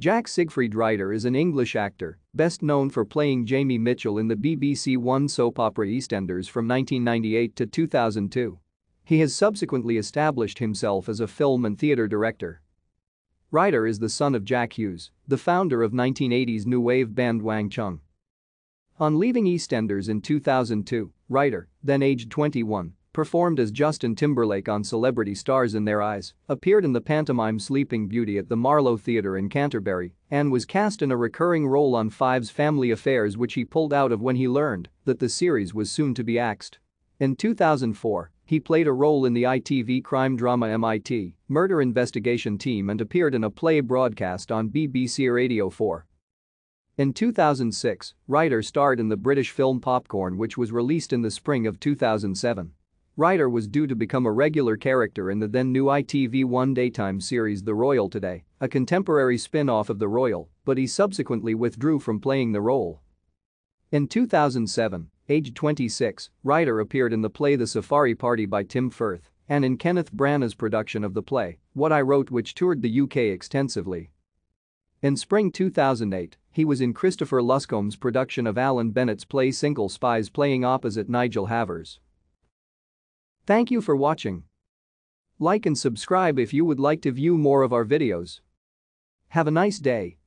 Jack Siegfried Ryder is an English actor, best known for playing Jamie Mitchell in the BBC One soap opera EastEnders from 1998 to 2002. He has subsequently established himself as a film and theatre director. Ryder is the son of Jack Hues, the founder of 1980s new wave band Wang Chung. On leaving EastEnders in 2002, Ryder, then aged 21, performed as Justin Timberlake on Celebrity Stars in Their Eyes, appeared in the pantomime Sleeping Beauty at the Marlowe Theatre in Canterbury, and was cast in a recurring role on Five's Family Affairs which he pulled out of when he learned that the series was soon to be axed. In 2004, he played a role in the ITV crime drama MIT, Murder Investigation Team and appeared in a play broadcast on BBC Radio 4. In 2006, Ryder starred in the British film Popcorn which was released in the spring of 2007. Ryder was due to become a regular character in the then new ITV1 daytime series The Royal Today, a contemporary spin-off of The Royal, but he subsequently withdrew from playing the role. In 2007, aged 26, Ryder appeared in the play The Safari Party by Tim Firth and in Kenneth Branagh's production of the play, What I Wrote which toured the UK extensively. In spring 2008, he was in Christopher Luscombe's production of Alan Bennett's play Single Spies playing opposite Nigel Havers. Thank you for watching. Like and subscribe if you would like to view more of our videos. Have a nice day.